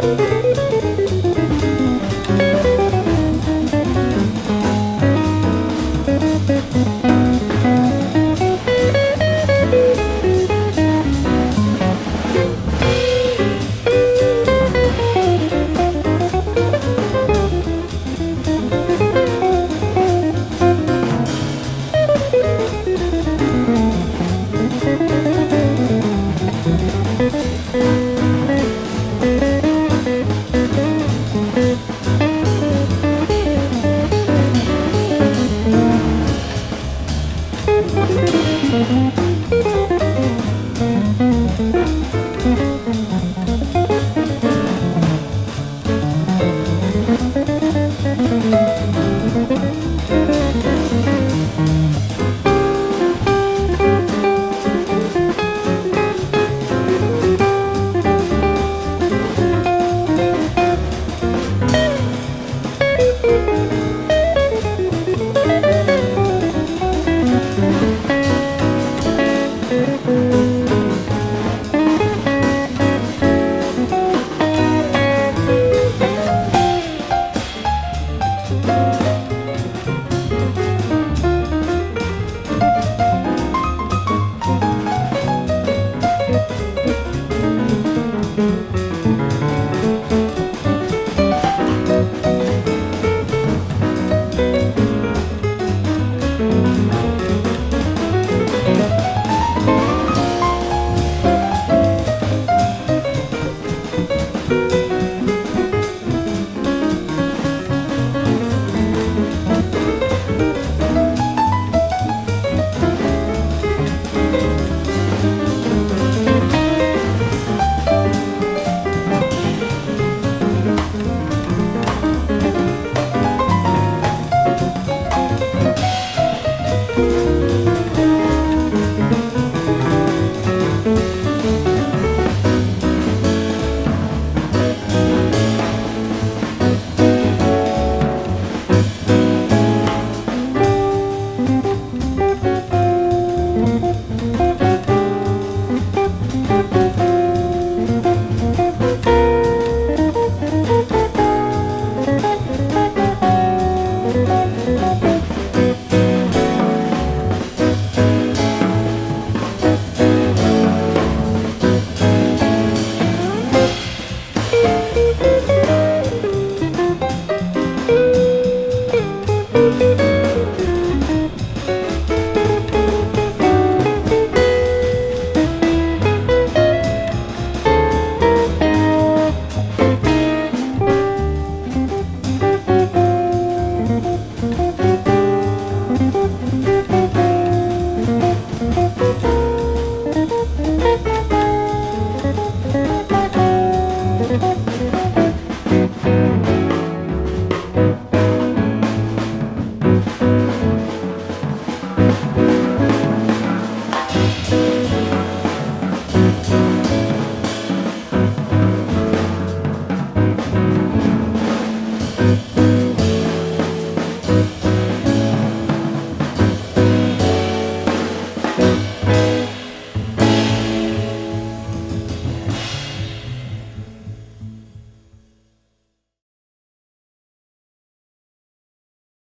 Música